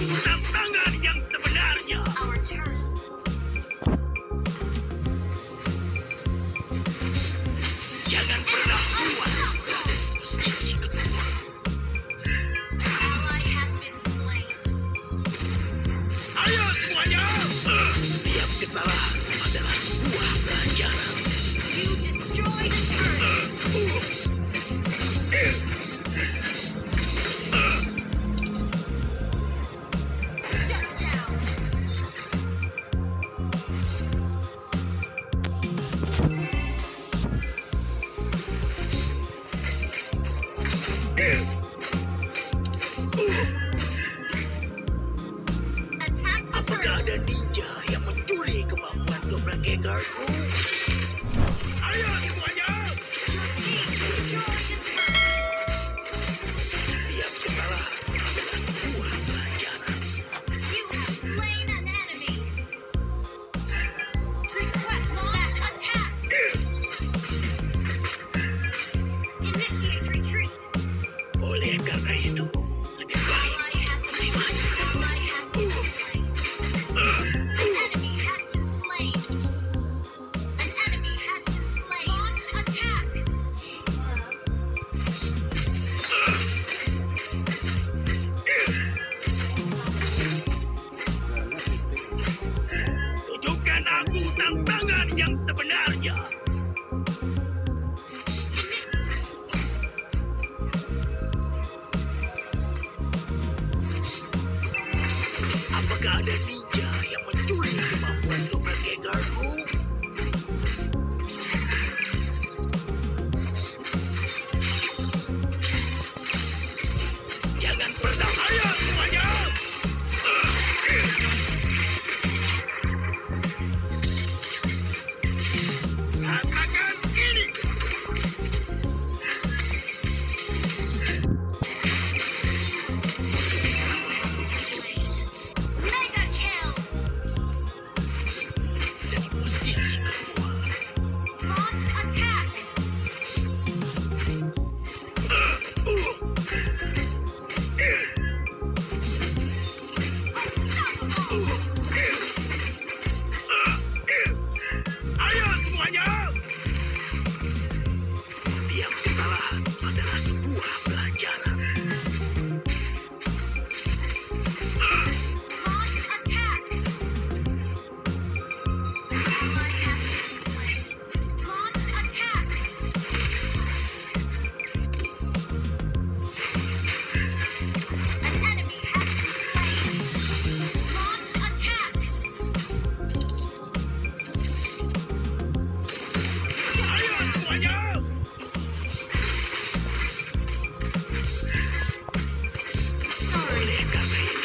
当当 Oh. Tantangan yang sebenarnya. Huele.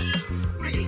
We.